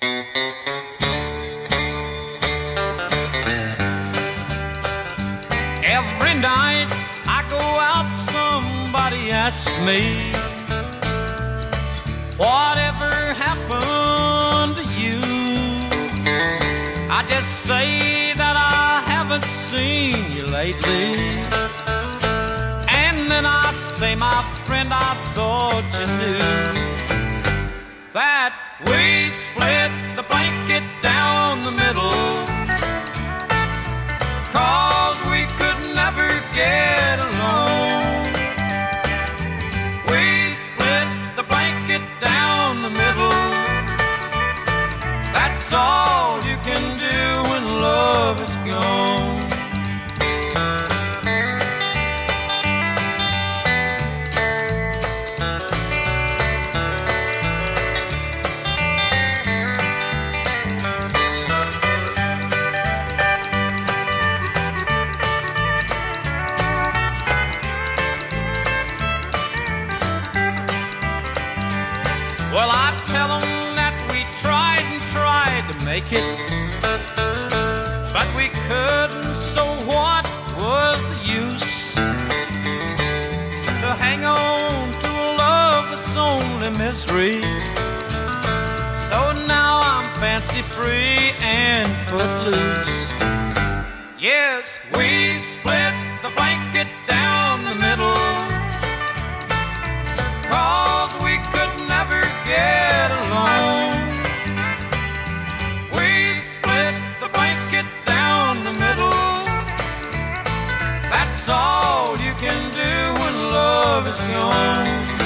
Every night I go out, somebody asks me, Whatever happened to you? I just say that I haven't seen you lately. And then I say, My friend, I thought you knew that we split the down the middle. Cause we could never get along. We split the blanket down the middle. That's all you can do when love is gone. Well, I tell them that we tried and tried to make it, but we couldn't, so what was the use? To hang on to a love that's only misery. So now I'm fancy free and footloose. Yes, we split the blanket can do when love is gone.